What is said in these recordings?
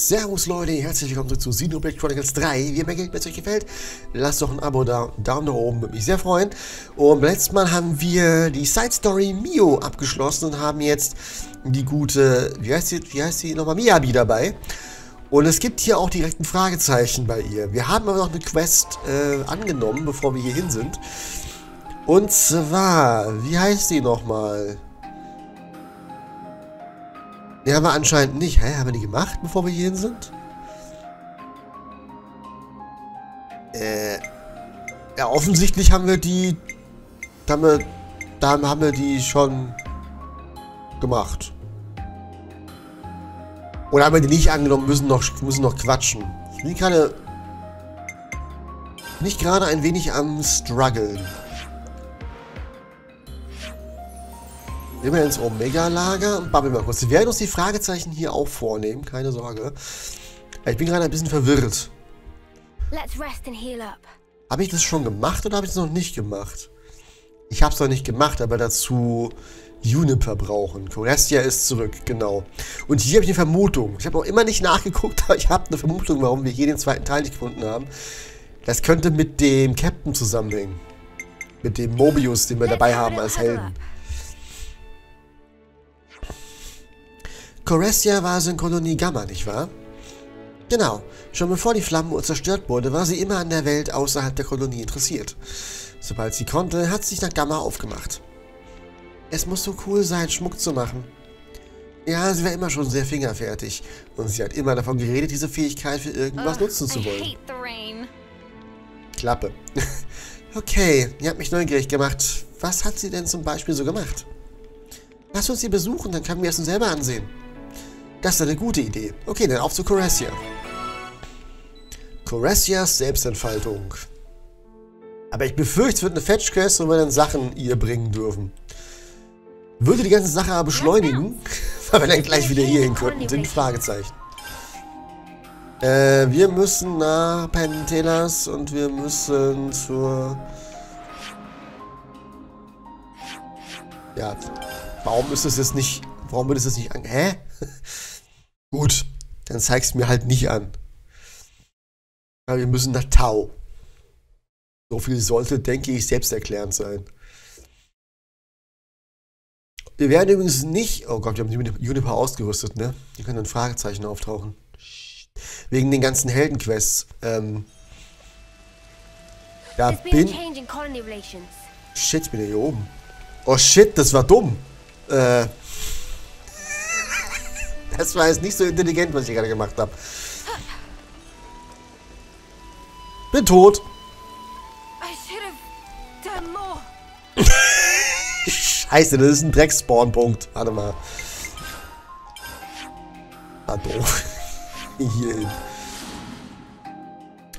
Servus Leute, herzlich willkommen zurück zu Xenoblade Chronicles 3. Wie immer wenn es euch gefällt, lasst doch ein Abo da, Daumen nach oben, würde mich sehr freuen. Und beim letzten Mal haben wir die Side Story Mio abgeschlossen und haben jetzt die gute, wie heißt sie, wie heißt sie nochmal, Miyabi dabei. Und es gibt hier auch direkt ein Fragezeichen bei ihr. Wir haben aber noch eine Quest äh, angenommen, bevor wir hier hin sind. Und zwar, wie heißt die nochmal? Die haben wir anscheinend nicht. Hä, haben wir die gemacht, bevor wir hierhin sind? Äh. Ja, offensichtlich haben wir die. Da haben wir, haben wir die schon gemacht. Oder haben wir die nicht angenommen, müssen noch, müssen noch quatschen. Ich bin gerade. Nicht gerade ein wenig am struggeln. Gehen wir ins Omega-Lager und babbeln mal kurz. Wir werden uns die Fragezeichen hier auch vornehmen, keine Sorge. Ich bin gerade ein bisschen verwirrt. Habe ich das schon gemacht oder habe ich es noch nicht gemacht? Ich habe es noch nicht gemacht, aber dazu Juniper brauchen. Corestia ist zurück, genau. Und hier habe ich eine Vermutung. Ich habe auch immer nicht nachgeguckt, aber ich habe eine Vermutung, warum wir hier den zweiten Teil nicht gefunden haben. Das könnte mit dem Captain zusammenhängen. Mit dem Mobius, den wir dabei haben als Helden. Corestia war Synkolonie Gamma, nicht wahr? Genau. Schon bevor die Flammenuhr zerstört wurde, war sie immer an der Welt außerhalb der Kolonie interessiert. Sobald sie konnte, hat sie sich nach Gamma aufgemacht. Es muss so cool sein, Schmuck zu machen. Ja, sie war immer schon sehr fingerfertig. Und sie hat immer davon geredet, diese Fähigkeit für irgendwas Ugh, nutzen zu wollen. Klappe. okay, ihr habt mich neugierig gemacht. Was hat sie denn zum Beispiel so gemacht? Lass uns sie besuchen, dann können wir es uns selber ansehen. Das ist eine gute Idee. Okay, dann auf zu Coressia. Coressias Selbstentfaltung. Aber ich befürchte, es wird eine Fetch-Quest, wo wir dann Sachen ihr bringen dürfen. Würde die ganze Sache aber beschleunigen, weil wir dann gleich wieder hier hin könnten, sind Fragezeichen. Äh, wir müssen nach Pentelas und wir müssen zur... Ja, warum ist das jetzt nicht... Warum wird es jetzt nicht an... Hä? Gut, dann zeig's mir halt nicht an. Aber wir müssen nach Tau. So viel sollte, denke ich, selbsterklärend sein. Wir werden übrigens nicht... Oh Gott, wir haben die Juniper ausgerüstet, ne? Hier können dann Fragezeichen auftauchen. Wegen den ganzen Heldenquests. Ähm... Da bin... Shit, ich bin ja hier oben. Oh shit, das war dumm. Äh... Das war jetzt nicht so intelligent, was ich gerade gemacht habe. Bin tot. Scheiße, das ist ein Dreckspawn-Punkt. Warte mal. Ah, doof. hier hin.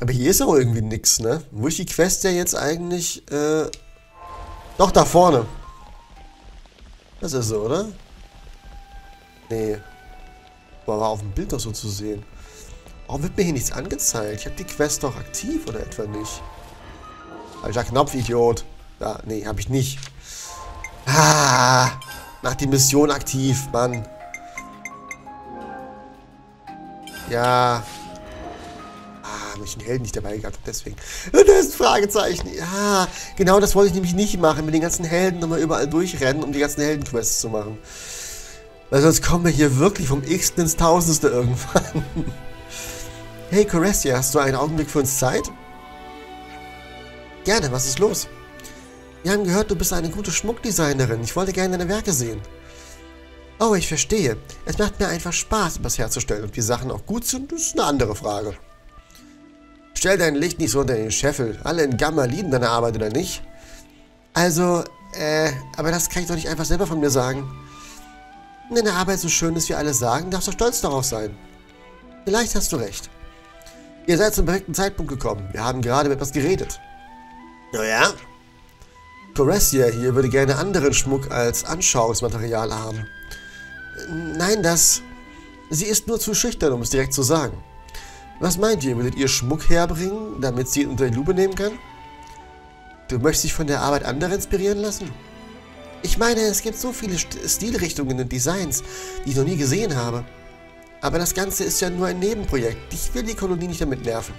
Aber hier ist auch irgendwie nix, ne? Wo ist die Quest ja jetzt eigentlich? Äh, doch, da vorne. Das ist so, oder? Nee. War auf dem Bild doch so zu sehen. Warum wird mir hier nichts angezeigt? Ich habe die Quest doch aktiv oder etwa nicht? Alter Knopf, Idiot. Ja, nee, habe ich nicht. Ah, nach die Mission aktiv, Mann. Ja. Ah, habe ich den Helden nicht dabei gehabt, deswegen. Das ist Fragezeichen. Ja, genau das wollte ich nämlich nicht machen. Mit den ganzen Helden nochmal überall durchrennen, um die ganzen Heldenquests zu machen. Weil sonst kommen wir hier wirklich vom x ins Tausendste irgendwann. Hey Corestia, hast du einen Augenblick für uns Zeit? Gerne, was ist los? Wir haben gehört, du bist eine gute Schmuckdesignerin. Ich wollte gerne deine Werke sehen. Oh, ich verstehe. Es macht mir einfach Spaß, etwas herzustellen. Ob die Sachen auch gut sind, ist eine andere Frage. Stell dein Licht nicht so unter den Scheffel. Alle in Gamma lieben deine Arbeit, oder nicht? Also, äh, aber das kann ich doch nicht einfach selber von mir sagen. Wenn deine Arbeit so schön ist, wie alle sagen, darfst du stolz darauf sein. Vielleicht hast du recht. Ihr seid zum perfekten Zeitpunkt gekommen. Wir haben gerade mit etwas geredet. Naja? Coressia hier würde gerne anderen Schmuck als Anschauungsmaterial haben. Nein, das... Sie ist nur zu schüchtern, um es direkt zu sagen. Was meint ihr? Würdet ihr Schmuck herbringen, damit sie ihn unter die Lupe nehmen kann? Du möchtest dich von der Arbeit anderer inspirieren lassen? Ich meine, es gibt so viele Stilrichtungen und Designs, die ich noch nie gesehen habe. Aber das Ganze ist ja nur ein Nebenprojekt. Ich will die Kolonie nicht damit nerven.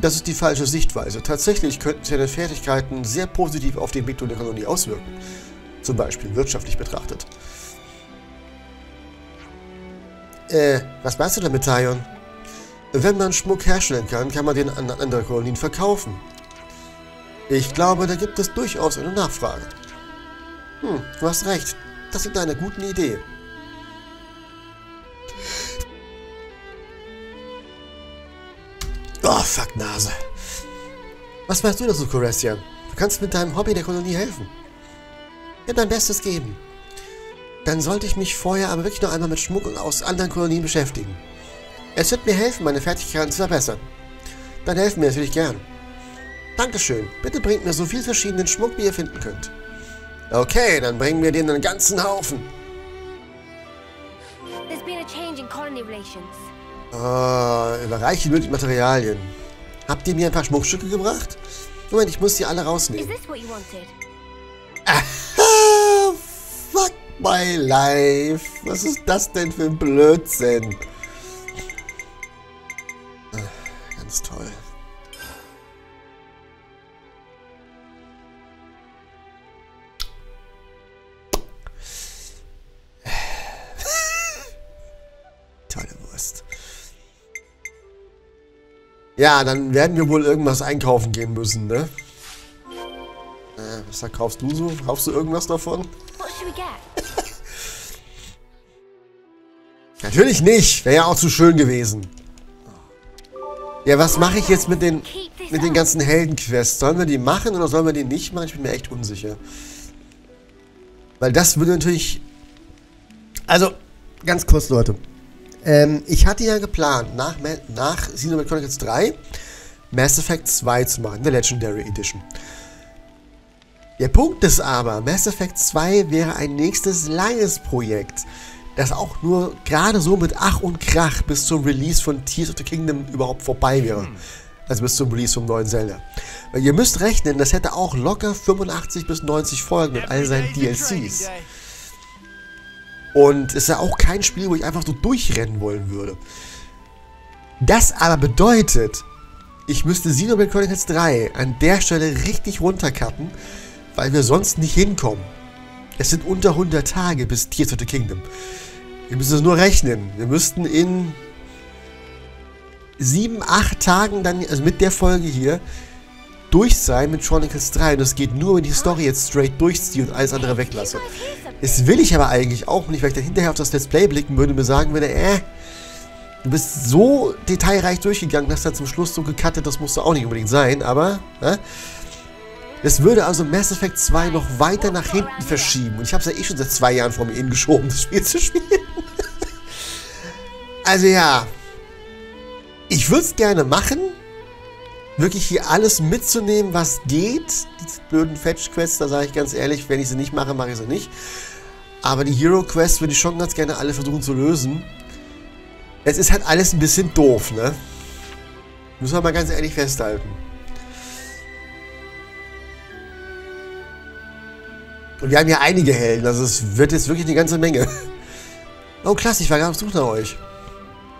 Das ist die falsche Sichtweise. Tatsächlich könnten seine Fertigkeiten sehr positiv auf die Entwicklung der Kolonie auswirken. Zum Beispiel wirtschaftlich betrachtet. Äh, was meinst du damit, Tyon? Wenn man Schmuck herstellen kann, kann man den an andere Kolonien verkaufen. Ich glaube, da gibt es durchaus eine Nachfrage. Hm, du hast recht. Das ist eine gute Idee. Oh, fuck Nase. Was weißt du dazu, Coressian? Du kannst mit deinem Hobby der Kolonie helfen. Ich werde mein Bestes geben. Dann sollte ich mich vorher aber wirklich noch einmal mit Schmuck aus anderen Kolonien beschäftigen. Es wird mir helfen, meine Fertigkeiten zu verbessern. Dann helfen mir natürlich gern. Dankeschön. Bitte bringt mir so viel verschiedenen Schmuck, wie ihr finden könnt. Okay, dann bringen wir dir einen ganzen Haufen. There's been a change in colony relations. Oh, überreiche mögliche Materialien. Habt ihr mir ein paar Schmuckstücke gebracht? Moment, ich muss die alle rausnehmen. Aha, fuck my life. Was ist das denn für ein Blödsinn? Ja, dann werden wir wohl irgendwas einkaufen gehen müssen, ne? Äh, was kaufst du so? Kaufst du irgendwas davon? Natürlich nicht. Wäre ja auch zu schön gewesen. Ja, was mache ich jetzt mit den, mit den ganzen Heldenquests? Sollen wir die machen oder sollen wir die nicht machen? Ich bin mir echt unsicher. Weil das würde natürlich... Also, ganz kurz, Leute. Ähm, ich hatte ja geplant, nach, nach Xenoblade Chronicles 3 Mass Effect 2 zu machen, der Legendary Edition. Der Punkt ist aber, Mass Effect 2 wäre ein nächstes langes Projekt, das auch nur gerade so mit Ach und Krach bis zum Release von Tears of the Kingdom überhaupt vorbei wäre. Hm. Also bis zum Release vom neuen Zelda. Weil ihr müsst rechnen, das hätte auch locker 85 bis 90 Folgen mit all seinen DLCs. Und es ist ja auch kein Spiel, wo ich einfach so durchrennen wollen würde. Das aber bedeutet, ich müsste Xenoblade Chronicles 3 an der Stelle richtig runtercutten, weil wir sonst nicht hinkommen. Es sind unter 100 Tage bis Tears of the Kingdom. Wir müssen es nur rechnen. Wir müssten in 7, 8 Tagen dann, also mit der Folge hier, durch sein mit Chronicles 3. Und das geht nur, wenn ich die Story jetzt straight durchziehe und alles andere weglasse. Das will ich aber eigentlich auch nicht, weil ich dann hinterher auf das Let's Play blicken würde und mir sagen würde, äh, du bist so detailreich durchgegangen, dass da zum Schluss so gecuttet, das musste auch nicht unbedingt sein, aber, äh, das würde also Mass Effect 2 noch weiter nach hinten verschieben. Und ich habe es ja eh schon seit zwei Jahren vor mir hingeschoben, das Spiel zu spielen. also ja, ich würde es gerne machen, wirklich hier alles mitzunehmen, was geht. Die blöden Fetch-Quests, da sage ich ganz ehrlich, wenn ich sie nicht mache, mache ich sie nicht. Aber die Hero Quest würde ich schon ganz gerne alle versuchen zu lösen. Es ist halt alles ein bisschen doof, ne? Müssen wir mal ganz ehrlich festhalten. Und wir haben ja einige Helden, also es wird jetzt wirklich eine ganze Menge. Oh, klasse, ich war nicht auf Suche nach euch.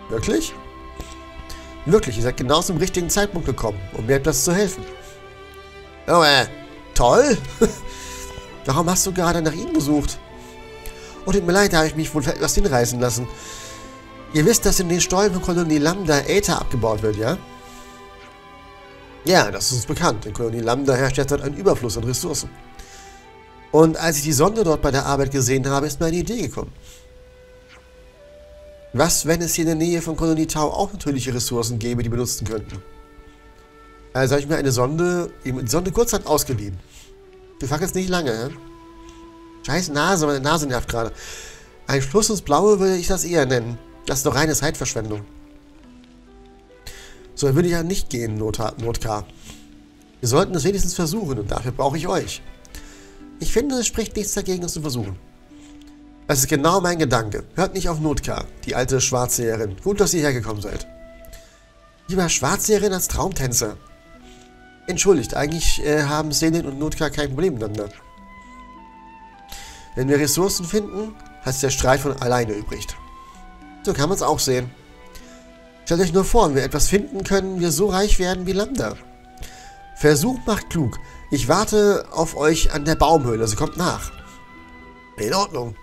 Wirklich? Wirklich, ihr seid genau zum richtigen Zeitpunkt gekommen, um mir etwas zu helfen. Oh, äh, toll. Warum hast du gerade nach ihm gesucht? Oh, tut mir leid, da habe ich mich wohl etwas hinreißen lassen. Ihr wisst, dass in den Stollen von Kolonie Lambda Äther abgebaut wird, ja? Ja, das ist uns bekannt. In Kolonie Lambda herrscht derzeit ein Überfluss an Ressourcen. Und als ich die Sonde dort bei der Arbeit gesehen habe, ist mir eine Idee gekommen. Was, wenn es hier in der Nähe von Kolonie Tau auch natürliche Ressourcen gäbe, die benutzen könnten? Also habe ich mir eine Sonde, die Sonde kurzzeit ausgeliehen. Wir fangen jetzt nicht lange, ja? Scheiß Nase, meine Nase nervt gerade. Ein Fluss ins Blaue würde ich das eher nennen. Das ist doch reine Zeitverschwendung. So würde ich ja nicht gehen, Not. Wir sollten es wenigstens versuchen und dafür brauche ich euch. Ich finde, es spricht nichts dagegen, es zu versuchen. Das ist genau mein Gedanke. Hört nicht auf Notkar, die alte Schwarzseherin. Gut, dass ihr hergekommen seid. Lieber Schwarzseherin als Traumtänzer. Entschuldigt, eigentlich äh, haben Selin und Notkar kein Problem miteinander. Wenn wir Ressourcen finden, hat der Streit von alleine übrig. So kann man es auch sehen. Stellt euch nur vor, wenn wir etwas finden, können wir so reich werden wie Lambda. Versuch macht klug. Ich warte auf euch an der Baumhöhle. Sie kommt nach. In Ordnung.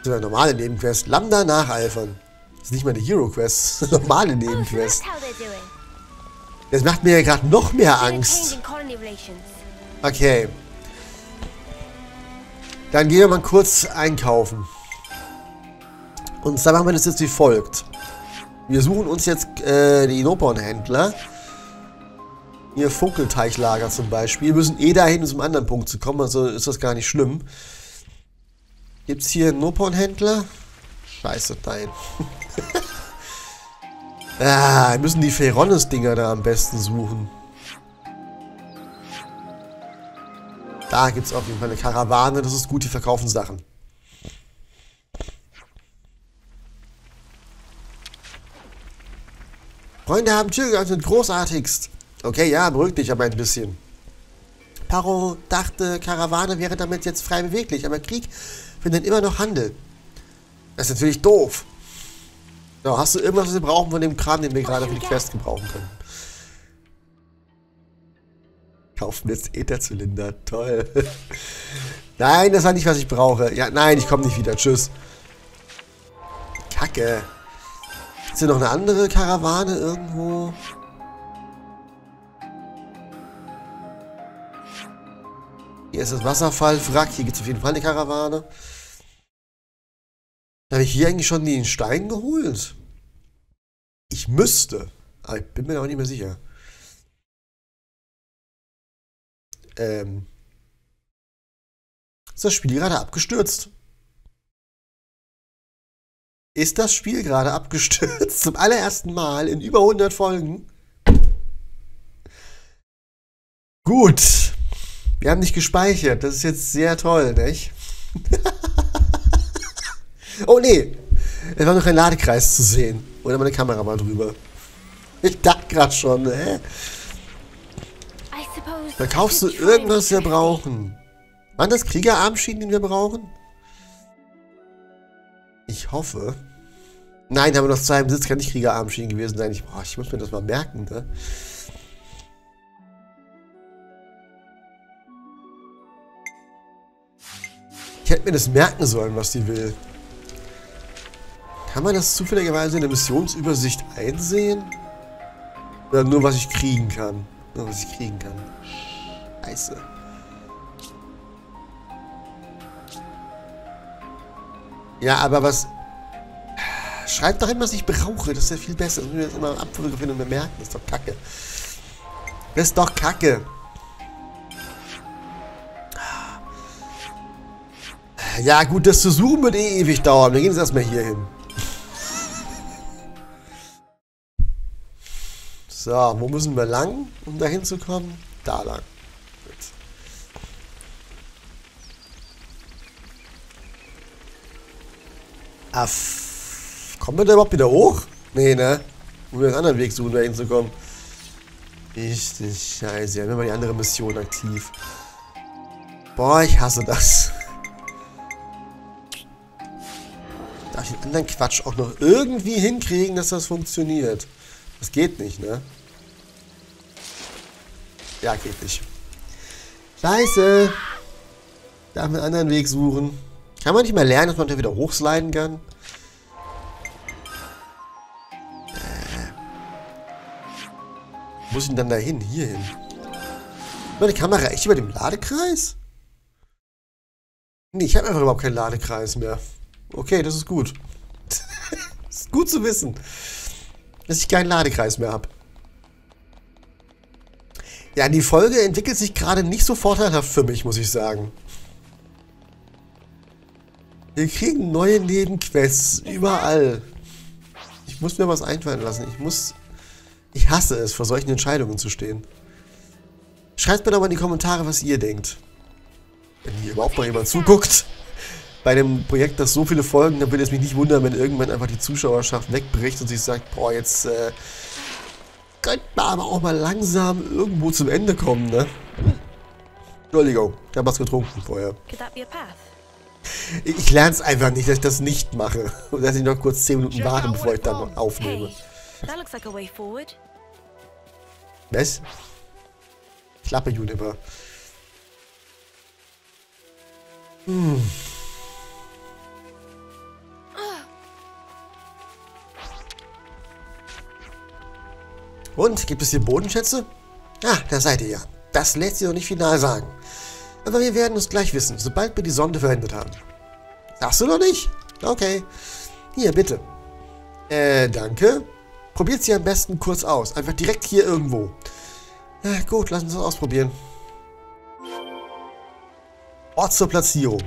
Das ist eine normale Nebenquest. Lambda nacheifern. Das ist nicht mal eine Hero-Quest. Das ist eine normale Nebenquest. Das macht mir ja gerade noch mehr Angst. Okay. Dann gehen wir mal kurz einkaufen. Und zwar machen wir das jetzt wie folgt. Wir suchen uns jetzt äh, die Nopon-Händler. Ihr Funkelteichlager zum Beispiel. Wir müssen eh dahin, um zum anderen Punkt zu kommen, also ist das gar nicht schlimm. Gibt es hier einen Nopon-Händler? Scheiße, nein. ah, wir müssen die Feronis-Dinger da am besten suchen. Da gibt es auf jeden Fall eine Karawane, das ist gut, die verkaufen Sachen. Freunde haben Tür geöffnet, großartigst. Okay, ja, beruhig dich aber ein bisschen. Paro dachte, Karawane wäre damit jetzt frei beweglich, aber Krieg findet immer noch Handel. Das ist natürlich doof. So, hast du irgendwas, was wir brauchen von dem Kram, den wir gerade für die Quest gebrauchen können? Kaufen jetzt Ätherzylinder. Toll. nein, das war nicht, was ich brauche. Ja, nein, ich komme nicht wieder. Tschüss. Kacke. Ist hier noch eine andere Karawane irgendwo? Hier ist das Wasserfallwrack. Hier gibt es auf jeden Fall eine Karawane. Habe ich hier eigentlich schon den Stein geholt? Ich müsste. Aber ich bin mir auch nicht mehr sicher. Ähm. Ist das Spiel gerade abgestürzt? Ist das Spiel gerade abgestürzt? Zum allerersten Mal in über 100 Folgen? Gut. Wir haben nicht gespeichert. Das ist jetzt sehr toll, nicht? oh nee. Es war noch ein Ladekreis zu sehen. Oder meine Kamera mal drüber. Ich dachte gerade schon, hä? Verkaufst du irgendwas, wir brauchen? Waren das Kriegerarmschienen, den wir brauchen? Ich hoffe. Nein, haben wir noch zwei im Sitz, kann nicht Kriegerarmschienen gewesen sein. Ich, boah, ich muss mir das mal merken, ne? Ich hätte mir das merken sollen, was die will. Kann man das zufälligerweise in der Missionsübersicht einsehen? Oder nur, was ich kriegen kann? Nur, was ich kriegen kann. Scheiße. Ja, aber was... Schreibt doch hin, was ich brauche. Das ist ja viel besser. Wenn wir das immer abfotografieren und bemerken. Das ist doch kacke. Das ist doch kacke. Ja, gut, das zu suchen wird eh ewig dauern. Wir gehen jetzt erstmal hier hin. So, wo müssen wir lang, um da hinzukommen? Da lang. Gut. Aff. Kommen wir da überhaupt wieder hoch? Nee, ne? Wo wir einen anderen Weg suchen, da hinzukommen. Richtig scheiße. Wir haben immer die andere Mission aktiv. Boah, ich hasse das. Den anderen Quatsch auch noch irgendwie hinkriegen, dass das funktioniert? Das geht nicht, ne? Ja, geht nicht. Scheiße. Darf man einen anderen Weg suchen. Kann man nicht mal lernen, dass man da wieder hochsliden kann? Äh. Muss ich denn dann da hin? Hier hin. Meine Kamera echt über dem Ladekreis? Nee, ich habe einfach überhaupt keinen Ladekreis mehr. Okay, das ist gut. das ist gut zu wissen, dass ich keinen Ladekreis mehr habe. Ja, die Folge entwickelt sich gerade nicht so vorteilhaft für mich, muss ich sagen. Wir kriegen neue Nebenquests überall. Ich muss mir was einfallen lassen. Ich muss... Ich hasse es, vor solchen Entscheidungen zu stehen. Schreibt mir doch mal in die Kommentare, was ihr denkt. Wenn hier überhaupt noch jemand zuguckt bei dem Projekt, das so viele Folgen, dann würde es mich nicht wundern, wenn irgendwann einfach die Zuschauerschaft wegbricht und sich sagt, boah, jetzt äh, könnte man aber auch mal langsam irgendwo zum Ende kommen, ne? Entschuldigung, ich habe was getrunken vorher. ich lerne es einfach nicht, dass ich das nicht mache. Und dass ich noch kurz 10 Minuten warte, bevor ich dann aufnehme. Was? Klappe, Juniper. Hm. Und, gibt es hier Bodenschätze? Ah, da seid ihr ja. Das lässt sich doch nicht final sagen. Aber wir werden es gleich wissen, sobald wir die Sonde verwendet haben. Sagst du noch nicht? Okay. Hier, bitte. Äh, danke. Probiert sie am besten kurz aus. Einfach direkt hier irgendwo. Ja, gut, lass uns das ausprobieren. Ort zur Platzierung.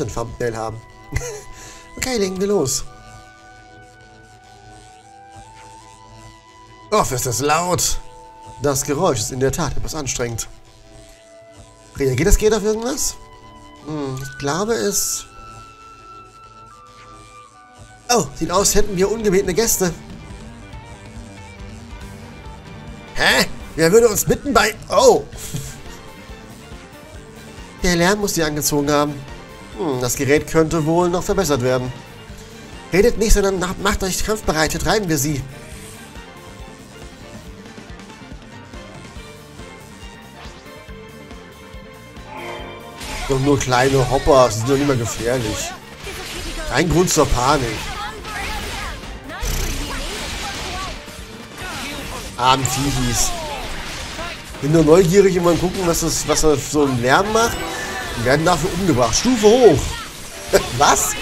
ein Thumbnail haben. okay, legen wir los. Oh, ist das laut. Das Geräusch ist in der Tat etwas anstrengend. Reagiert das Gerät auf irgendwas? Hm, ich glaube es... Oh, sieht aus, hätten wir ungebetene Gäste. Hä? Wer würde uns mitten bei... Oh! Der Lärm muss sie angezogen haben. Hm, das Gerät könnte wohl noch verbessert werden. Redet nicht, sondern macht euch kampfbereit. Treiben wir sie. Doch nur kleine Hopper, sie sind doch nicht mehr gefährlich. Kein Grund zur Panik. Armen Fihis. Bin nur neugierig mal gucken, was das, was das so einen Lärm macht. Werden dafür umgebracht. Stufe hoch. was?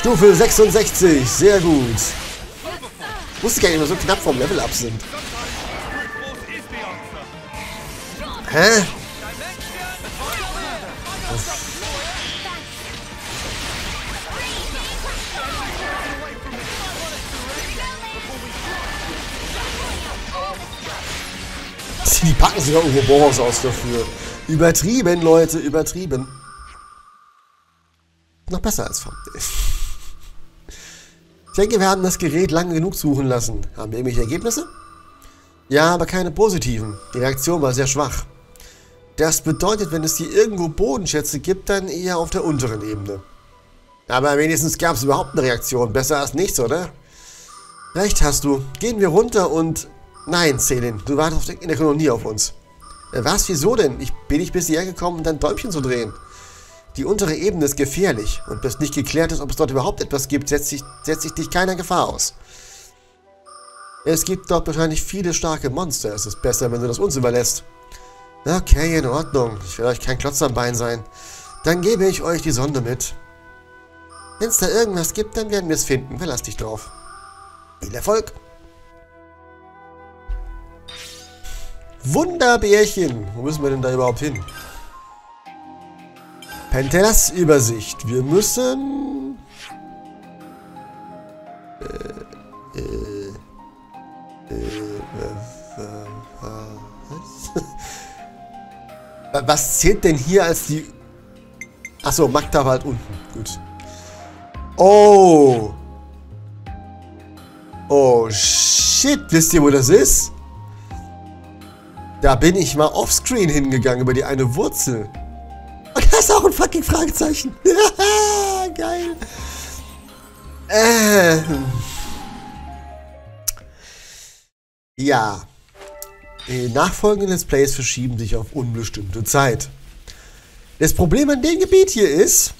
Stufe 66. Sehr gut. Ich wusste gar nicht, dass wir so knapp vom Level up sind. Hä? Sogar Ouroboros aus dafür. Übertrieben, Leute, übertrieben. Noch besser als vom. Ich denke, wir haben das Gerät lange genug suchen lassen. Haben wir irgendwelche Ergebnisse? Ja, aber keine positiven. Die Reaktion war sehr schwach. Das bedeutet, wenn es hier irgendwo Bodenschätze gibt, dann eher auf der unteren Ebene. Aber wenigstens gab es überhaupt eine Reaktion. Besser als nichts, oder? Recht hast du. Gehen wir runter und... Nein, Selin, du wartest in der Kolonie auf uns. Äh, was? Wieso denn? Ich bin nicht bis hierher gekommen, um dein Däumchen zu drehen. Die untere Ebene ist gefährlich und bis nicht geklärt ist, ob es dort überhaupt etwas gibt, setzt sich, setzt sich dich keiner Gefahr aus. Es gibt dort wahrscheinlich viele starke Monster. Es ist besser, wenn du das uns überlässt. Okay, in Ordnung. Ich will euch kein Klotz am Bein sein. Dann gebe ich euch die Sonde mit. Wenn es da irgendwas gibt, dann werden wir es finden. Verlass dich drauf. Viel Erfolg! Wunderbärchen! Wo müssen wir denn da überhaupt hin? Pentelas Übersicht. Wir müssen... Äh, äh, äh, äh, was? Was zählt denn hier als die... Achso, Magda war halt unten. Gut. Oh. Oh, shit. Wisst ihr, wo das ist? Da bin ich mal offscreen hingegangen über die eine Wurzel. Und da ist auch ein fucking Fragezeichen. Geil. Äh. Ja. Die nachfolgenden Let's Plays verschieben sich auf unbestimmte Zeit. Das Problem an dem Gebiet hier ist,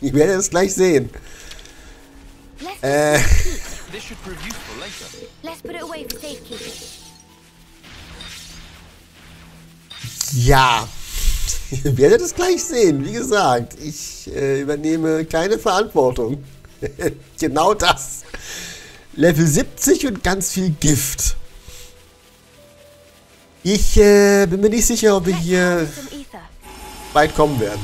ich werde es gleich sehen. Äh. Ja. Ihr werdet es gleich sehen. Wie gesagt, ich äh, übernehme keine Verantwortung. genau das. Level 70 und ganz viel Gift. Ich äh, bin mir nicht sicher, ob wir hier weit kommen werden.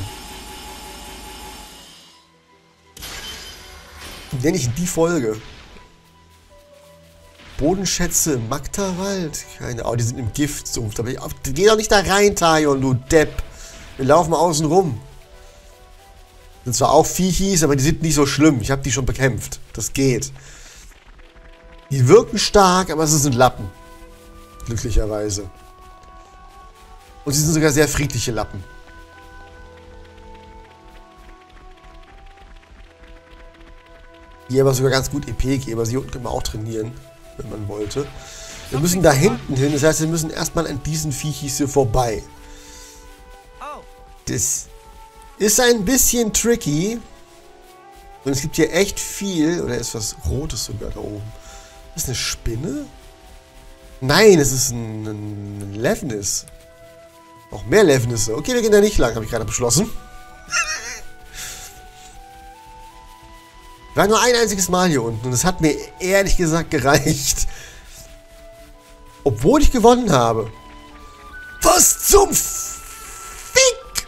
Nenne ich die Folge. Bodenschätze im Magdawald? Keine Ahnung, die sind im Giftsumpf. Aber ich, geh doch nicht da rein, Tayon, du Depp. Wir laufen außen rum. Sind zwar auch Viechis, aber die sind nicht so schlimm. Ich habe die schon bekämpft. Das geht. Die wirken stark, aber sie sind Lappen. Glücklicherweise. Und sie sind sogar sehr friedliche Lappen. Die aber sogar ganz gut EP geben. Hier unten können wir auch trainieren, wenn man wollte. Wir müssen da hinten hin. Das heißt, wir müssen erstmal an diesen Viechis hier vorbei. Das ist ein bisschen tricky. Und es gibt hier echt viel. Oder ist was Rotes sogar da oben. Ist das eine Spinne? Nein, es ist ein, ein Levenis. Noch mehr Levenisse. Okay, wir gehen da nicht lang, habe ich gerade beschlossen. War nur ein einziges Mal hier unten und es hat mir ehrlich gesagt gereicht. Obwohl ich gewonnen habe. Was zum Fick?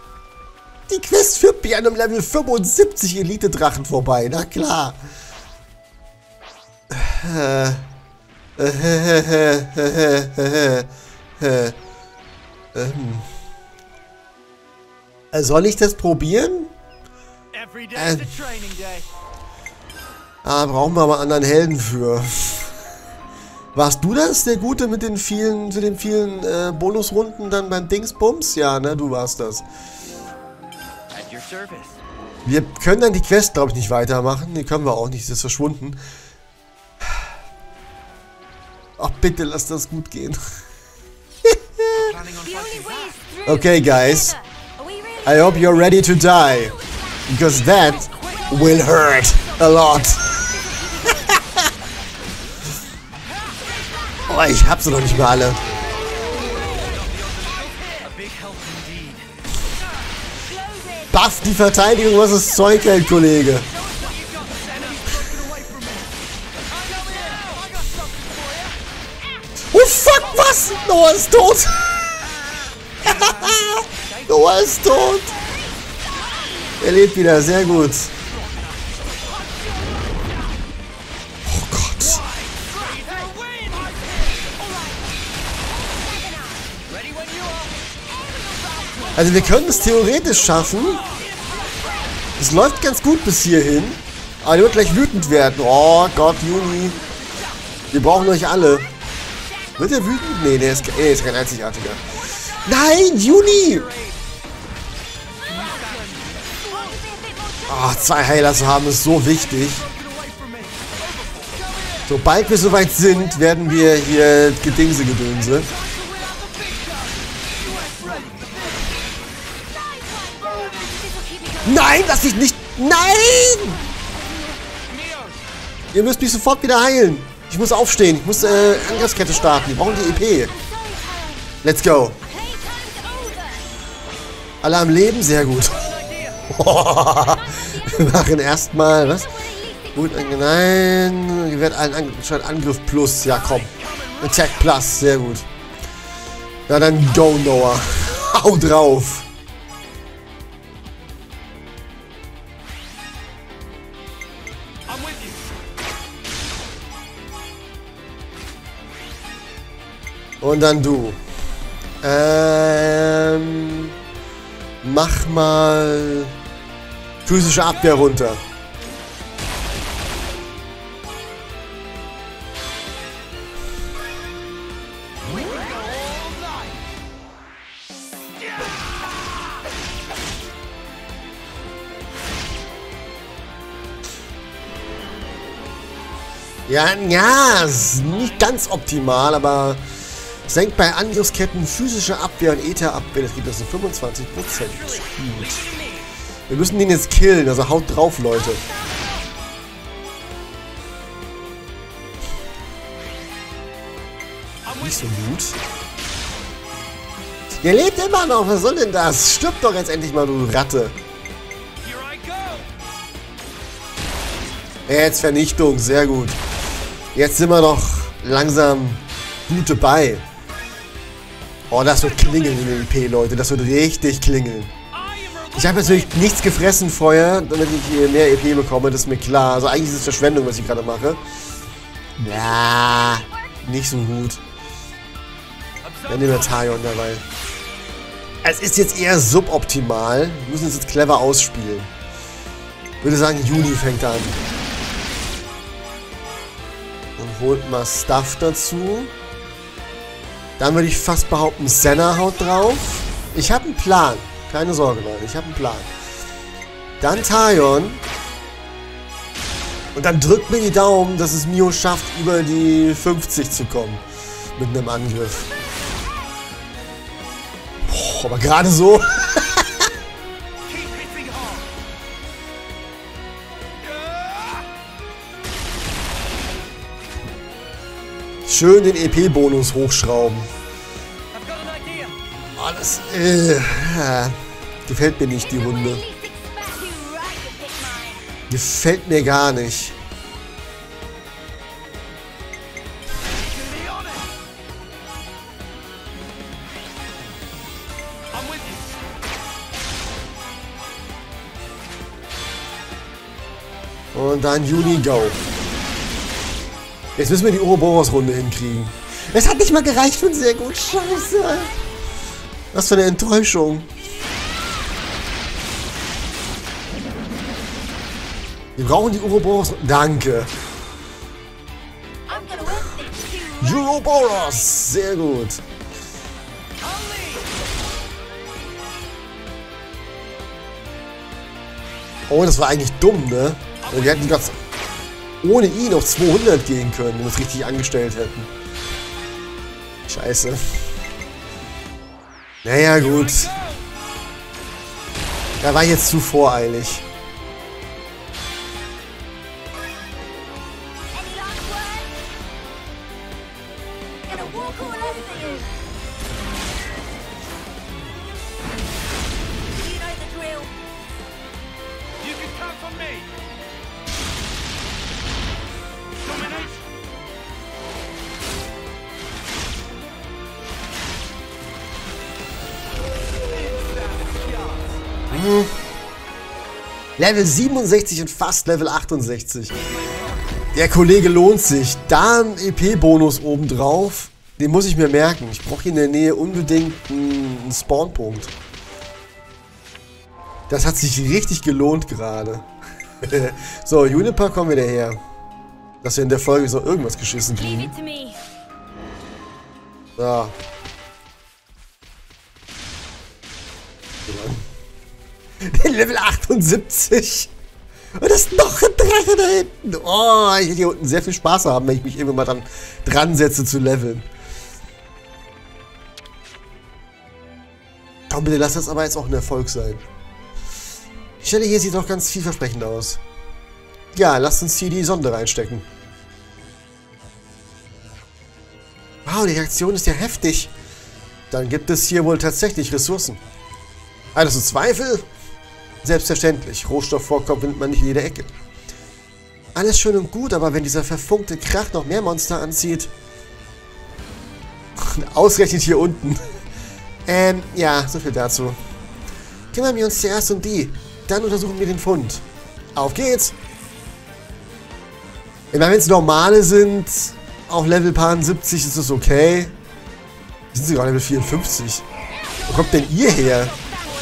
Die Quest führt mich an einem Level 75 Elite-Drachen vorbei, na klar. Äh, ähm. Soll ich das probieren? Äh, ah, brauchen wir aber anderen Helden für. Warst du das, der Gute mit den vielen, zu den vielen äh, Bonusrunden dann beim Dingsbums? Ja, ne, du warst das. Wir können dann die Quest, glaube ich, nicht weitermachen. Die können wir auch nicht, das ist verschwunden. Ach, bitte lass das gut gehen. okay, guys. I hope you're ready to die. Because that will hurt a lot. Oh, ich hab sie noch nicht mal alle. Buff die Verteidigung, was das Zeug hält, Kollege. Was? Noah ist tot. Noah ist tot. Er lebt wieder, sehr gut. Also wir können es theoretisch schaffen. Es läuft ganz gut bis hierhin. Aber er wird gleich wütend werden. Oh Gott, Juni. Wir brauchen euch alle. Wird er wütend? Nee, der ist, er ist kein einzigartiger. Nein, Juni! Oh, zwei Heiler zu haben ist so wichtig. Sobald wir soweit sind, werden wir hier Gedingse gedönse. Nein, lass dich nicht... Nein! Ihr müsst mich sofort wieder heilen. Ich muss aufstehen. Ich muss äh, Angriffskette starten. Wir brauchen die EP. Let's go. Alle am Leben? Sehr gut. Wir machen erstmal, was? Gut, nein. Gewährt allen Angriff, Angriff plus. Ja, komm. Attack plus. Sehr gut. Na dann go, Noah. Hau drauf. Und dann du. Ähm, mach mal physische Abwehr runter. Ja, ja, ist nicht ganz optimal, aber Senkt bei Angriffsketten physische Abwehr und Ether-Abwehr. Das gibt das in 25%. Gut. Wir müssen den jetzt killen, also haut drauf, Leute. Nicht so gut. Der lebt immer noch, was soll denn das? Stirb doch jetzt endlich mal, du Ratte. Jetzt Vernichtung, sehr gut. Jetzt sind wir doch langsam gut dabei. Oh, das wird klingeln in den EP, Leute. Das wird richtig klingeln. Ich habe natürlich nichts gefressen vorher, damit ich mehr EP bekomme, das ist mir klar. Also eigentlich ist es Verschwendung, was ich gerade mache. Ja, nicht so gut. Dann nehmen wir Tarion dabei. Es ist jetzt eher suboptimal. Wir müssen es jetzt clever ausspielen. Ich würde sagen, Juni fängt an. Holt mal Stuff dazu. Dann würde ich fast behaupten, Senna haut drauf. Ich habe einen Plan. Keine Sorge, Leute. Ich habe einen Plan. Dann Taion. Und dann drückt mir die Daumen, dass es Mio schafft, über die 50 zu kommen. Mit einem Angriff. Boah, aber gerade so. Schön den EP-Bonus hochschrauben. Alles. Äh, gefällt mir nicht, die Runde. Gefällt mir gar nicht. Und dann Juni Go. Jetzt müssen wir die Ouroboros-Runde hinkriegen. Es hat nicht mal gereicht für ein sehr gut. Scheiße. Was für eine Enttäuschung. Wir brauchen die Ouroboros. Danke. Ouroboros. Sehr gut. Oh, das war eigentlich dumm, ne? Wir hätten ganz ohne ihn auf 200 gehen können, wenn wir es richtig angestellt hätten. Scheiße. Naja, gut. Da war jetzt zu voreilig. Level 67 und fast Level 68. Der Kollege lohnt sich. Da ein EP-Bonus obendrauf. Den muss ich mir merken. Ich brauche hier in der Nähe unbedingt einen Spawnpunkt. Das hat sich richtig gelohnt gerade. so, Juniper, kommen wir daher. Dass wir in der Folge so irgendwas geschissen kriegen. So. Den Level 78. Und das ist noch ein Drache da hinten. Oh, ich werde hier unten sehr viel Spaß haben, wenn ich mich irgendwann mal dran, setze zu leveln. Komm bitte, lass das aber jetzt auch ein Erfolg sein. Die Stelle hier sieht doch ganz vielversprechend aus. Ja, lasst uns hier die Sonde reinstecken. Wow, die Reaktion ist ja heftig. Dann gibt es hier wohl tatsächlich Ressourcen. Also Zweifel? Selbstverständlich, Rohstoffvorkommen findet man nicht in jeder Ecke. Alles schön und gut, aber wenn dieser verfunkte Krach noch mehr Monster anzieht... Ausgerechnet hier unten. ähm, ja, so viel dazu. Kümmern wir uns zuerst um die. Dann untersuchen wir den Fund. Auf geht's! Ich meine, wenn es normale sind, auf Level Pan 70 ist das okay. Sind sogar Level 54. Wo kommt denn ihr her?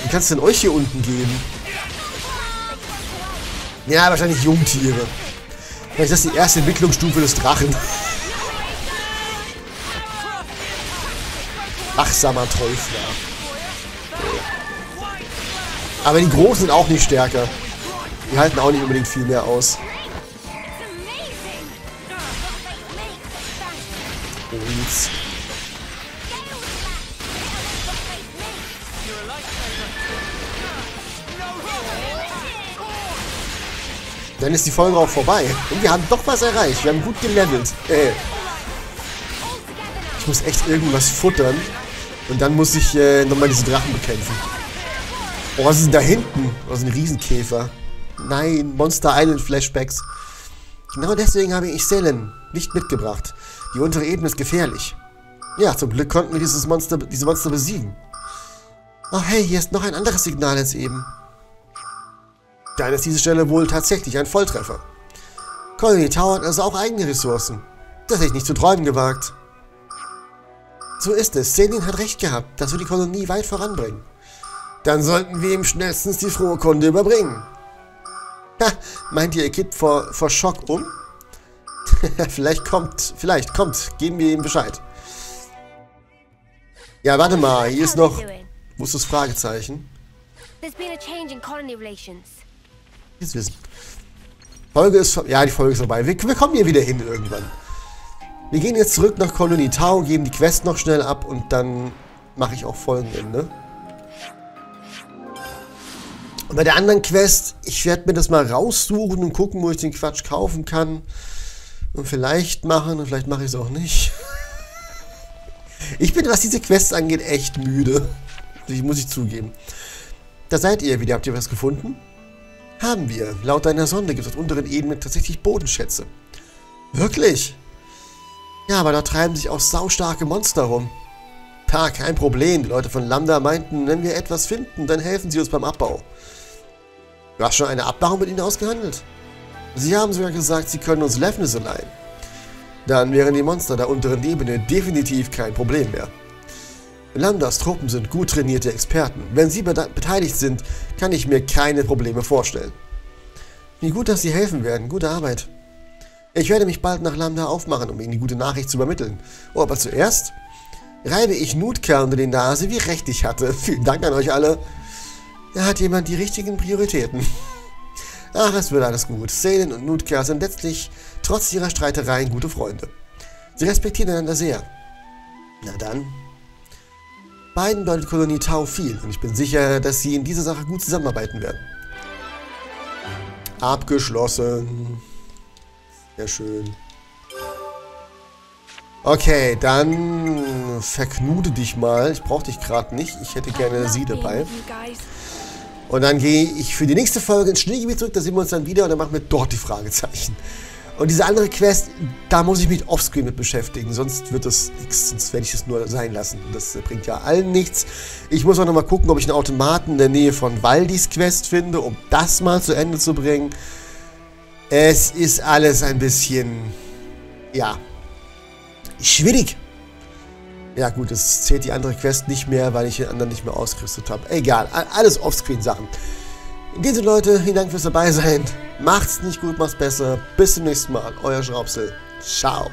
Wie kann es denn euch hier unten geben? Ja, wahrscheinlich Jungtiere. Vielleicht ist das die erste Entwicklungsstufe des Drachen. Wachsamer Teufler. Aber die Großen sind auch nicht stärker. Die halten auch nicht unbedingt viel mehr aus. Dann ist die Folge auch vorbei. Und wir haben doch was erreicht. Wir haben gut gelevelt. Äh. Ich muss echt irgendwas futtern. Und dann muss ich äh, nochmal diese Drachen bekämpfen. Oh, was ist denn da hinten? Was ist ein Riesenkäfer? Nein, Monster Island Flashbacks. Genau deswegen habe ich Selen nicht mitgebracht. Die untere Ebene ist gefährlich. Ja, zum Glück konnten wir dieses Monster, diese Monster besiegen. Oh hey, hier ist noch ein anderes Signal als eben. Dann ist diese Stelle wohl tatsächlich ein Volltreffer. Colony Tower hat also auch eigene Ressourcen. Das hätte ich nicht zu träumen gewagt. So ist es. Selin hat recht gehabt, dass wir die Kolonie weit voranbringen. Dann sollten wir ihm schnellstens die frohe Kunde überbringen. Ha, meint ihr, er kippt vor, vor Schock um? vielleicht kommt, vielleicht kommt, geben wir ihm Bescheid. Ja, warte mal, hier ist noch Wo ist das Fragezeichen? There's been a change in colony relations. Wissen. Folge ist... Ja, die Folge ist vorbei. Wir, wir kommen hier wieder hin irgendwann. Wir gehen jetzt zurück nach Kolonie Tau, geben die Quest noch schnell ab und dann mache ich auch Folgenende. Und bei der anderen Quest, ich werde mir das mal raussuchen und gucken, wo ich den Quatsch kaufen kann. Und vielleicht machen und vielleicht mache ich es auch nicht. Ich bin, was diese Quests angeht, echt müde. Muss ich zugeben. Da seid ihr wieder. Habt ihr was gefunden? Haben wir. Laut deiner Sonde gibt es auf unteren Ebenen tatsächlich Bodenschätze. Wirklich? Ja, aber da treiben sich auch saustarke Monster rum. Ha, kein Problem. Die Leute von Lambda meinten, wenn wir etwas finden, dann helfen sie uns beim Abbau. Du hast schon eine Abmachung mit ihnen ausgehandelt? Sie haben sogar gesagt, sie können uns Lefnisse leihen. Dann wären die Monster der unteren Ebene definitiv kein Problem mehr. Lambdas Truppen sind gut trainierte Experten. Wenn sie beteiligt sind, kann ich mir keine Probleme vorstellen. Wie gut, dass sie helfen werden. Gute Arbeit. Ich werde mich bald nach Lambda aufmachen, um ihnen die gute Nachricht zu übermitteln. Oh, aber zuerst reibe ich Nutker unter die Nase, wie recht ich hatte. Vielen Dank an euch alle. Da hat jemand die richtigen Prioritäten. Ach, es wird alles gut. Selen und Nutker sind letztlich trotz ihrer Streitereien gute Freunde. Sie respektieren einander sehr. Na dann. Beiden bedeutet Kolonie Tau viel und ich bin sicher, dass sie in dieser Sache gut zusammenarbeiten werden. Abgeschlossen. Sehr schön. Okay, dann verknude dich mal. Ich brauche dich gerade nicht. Ich hätte gerne sie dabei. Und dann gehe ich für die nächste Folge ins Schneegebiet zurück. Da sehen wir uns dann wieder und dann machen wir dort die Fragezeichen. Und diese andere Quest, da muss ich mich offscreen mit beschäftigen, sonst wird das nichts, sonst werde ich es nur sein lassen. Das bringt ja allen nichts. Ich muss auch nochmal gucken, ob ich einen Automaten in der Nähe von Waldis Quest finde, um das mal zu Ende zu bringen. Es ist alles ein bisschen, ja, schwierig. Ja gut, es zählt die andere Quest nicht mehr, weil ich den anderen nicht mehr ausgerüstet habe. Egal, alles Offscreen-Sachen. In diesem Sinne, Leute, vielen Dank fürs dabei sein. Macht's nicht gut, macht's besser. Bis zum nächsten Mal. Euer Schraubsel. Ciao.